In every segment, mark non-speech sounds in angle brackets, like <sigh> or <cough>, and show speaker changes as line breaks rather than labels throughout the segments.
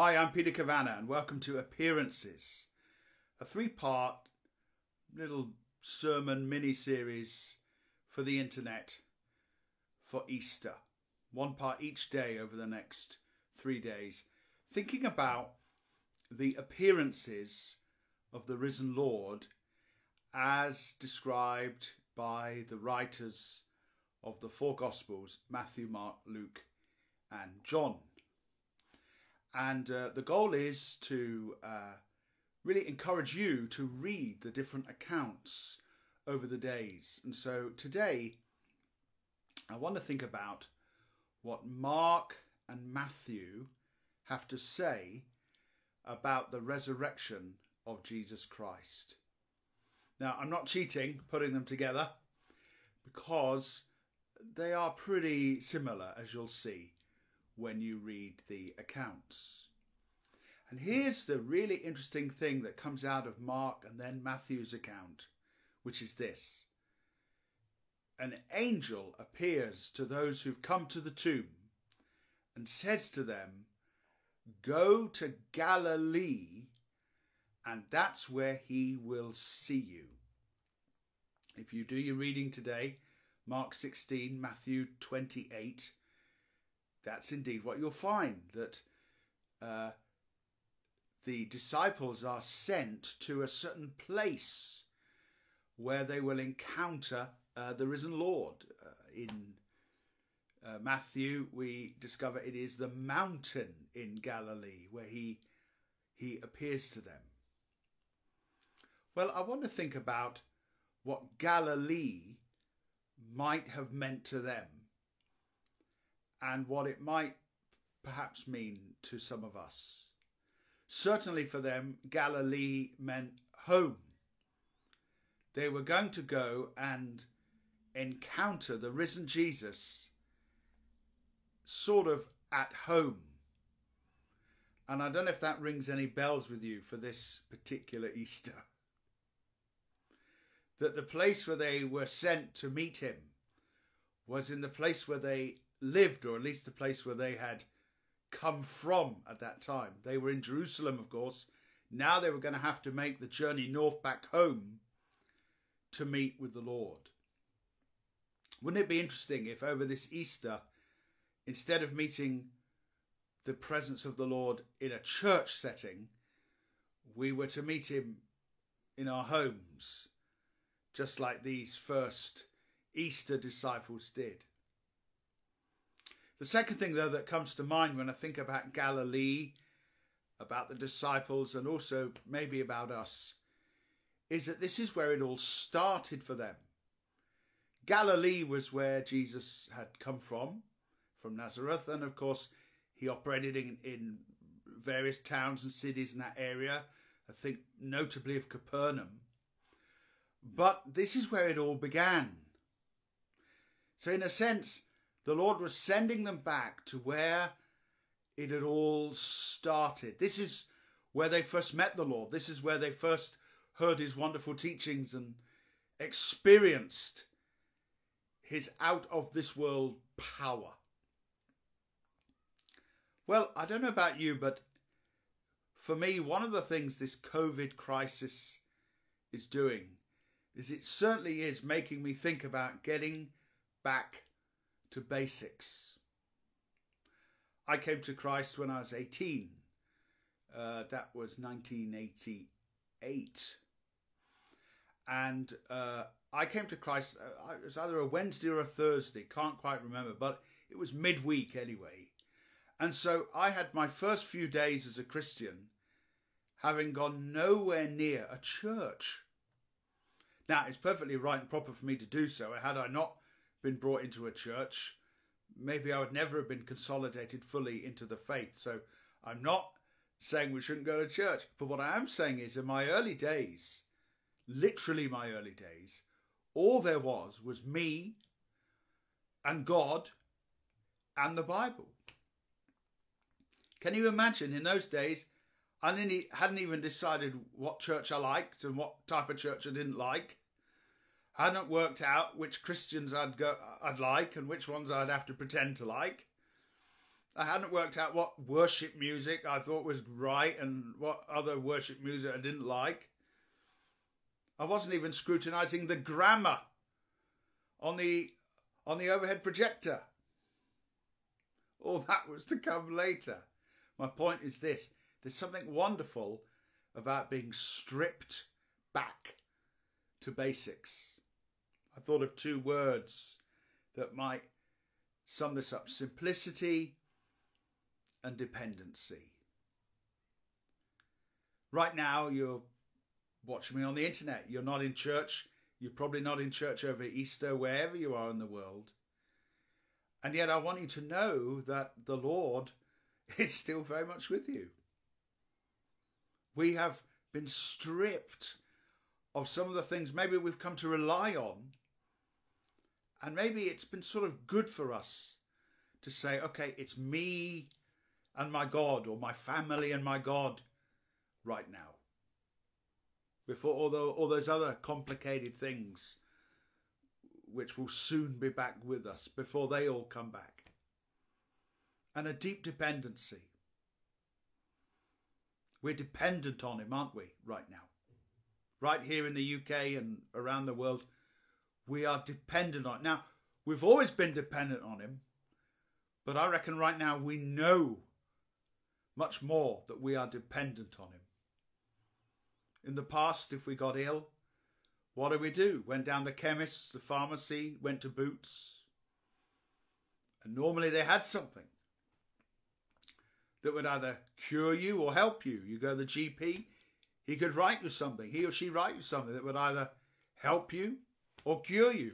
Hi, I'm Peter Cavanagh, and welcome to Appearances, a three part little sermon mini series for the internet for Easter. One part each day over the next three days, thinking about the appearances of the risen Lord as described by the writers of the four Gospels Matthew, Mark, Luke, and John. And uh, the goal is to uh, really encourage you to read the different accounts over the days. And so today, I want to think about what Mark and Matthew have to say about the resurrection of Jesus Christ. Now, I'm not cheating putting them together because they are pretty similar, as you'll see when you read the accounts. And here's the really interesting thing that comes out of Mark and then Matthew's account, which is this An angel appears to those who've come to the tomb and says to them, Go to Galilee, and that's where he will see you. If you do your reading today, Mark 16, Matthew 28, that's indeed what you'll find that uh, the disciples are sent to a certain place where they will encounter uh, the risen Lord. Uh, in uh, Matthew, we discover it is the mountain in Galilee where he he appears to them. Well, I want to think about what Galilee might have meant to them and what it might perhaps mean to some of us. Certainly for them, Galilee meant home. They were going to go and encounter the risen Jesus sort of at home. And I don't know if that rings any bells with you for this particular Easter. That the place where they were sent to meet him was in the place where they lived, or at least the place where they had come from at that time. They were in Jerusalem, of course. Now they were going to have to make the journey north back home to meet with the Lord. Wouldn't it be interesting if over this Easter, instead of meeting the presence of the Lord in a church setting, we were to meet him in our homes, just like these first Easter disciples did? The second thing, though, that comes to mind when I think about Galilee, about the disciples, and also maybe about us, is that this is where it all started for them. Galilee was where Jesus had come from, from Nazareth, and of course, he operated in, in various towns and cities in that area, I think notably of Capernaum. But this is where it all began. So, in a sense, the Lord was sending them back to where it had all started. This is where they first met the Lord. This is where they first heard his wonderful teachings and experienced his out of this world power. Well, I don't know about you, but for me, one of the things this COVID crisis is doing is it certainly is making me think about getting back to basics. I came to Christ when I was 18. Uh, that was 1988. And uh, I came to Christ, uh, it was either a Wednesday or a Thursday, can't quite remember, but it was midweek anyway. And so I had my first few days as a Christian having gone nowhere near a church. Now, it's perfectly right and proper for me to do so. Had I not been brought into a church, maybe I would never have been consolidated fully into the faith. So I'm not saying we shouldn't go to church. But what I am saying is, in my early days, literally my early days, all there was was me and God and the Bible. Can you imagine in those days? I hadn't even decided what church I liked and what type of church I didn't like hadn't worked out which Christians I'd go I'd like and which ones I'd have to pretend to like. I hadn't worked out what worship music I thought was right and what other worship music I didn't like. I wasn't even scrutinizing the grammar on the on the overhead projector. All <laughs> that was to come later. My point is this there's something wonderful about being stripped back to basics. I thought of two words that might sum this up simplicity and dependency. Right now, you're watching me on the internet. You're not in church. You're probably not in church over Easter, wherever you are in the world. And yet, I want you to know that the Lord <laughs> is still very much with you. We have been stripped of some of the things maybe we've come to rely on. And maybe it's been sort of good for us to say, okay, it's me and my God, or my family and my God right now. Before all, the, all those other complicated things which will soon be back with us, before they all come back. And a deep dependency. We're dependent on Him, aren't we, right now? Right here in the UK and around the world, we are dependent on. Now, we've always been dependent on Him, but I reckon right now we know much more that we are dependent on Him. In the past, if we got ill, what did we do? Went down the chemist's, the pharmacy, went to Boots. And normally they had something that would either cure you or help you. You go to the GP, he could write you something. He or she write you something that would either help you or cure you.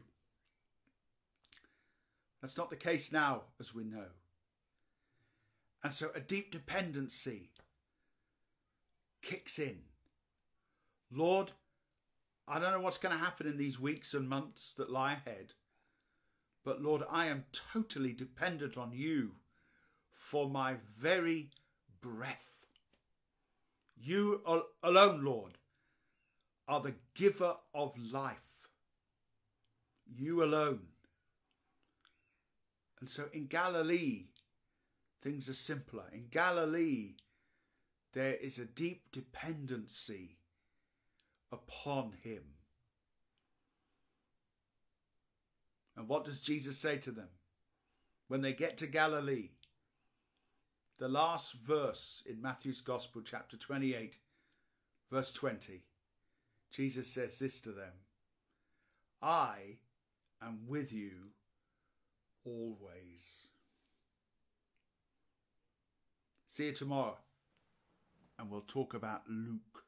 That's not the case now, as we know. And so a deep dependency kicks in. Lord, I don't know what's going to happen in these weeks and months that lie ahead, but Lord, I am totally dependent on you for my very breath. You alone, Lord, are the giver of life. You alone. And so in Galilee, things are simpler. In Galilee, there is a deep dependency upon him. And what does Jesus say to them? When they get to Galilee, the last verse in Matthew's Gospel, chapter 28, verse 20, Jesus says this to them I am with you always. See you tomorrow, and we'll talk about Luke.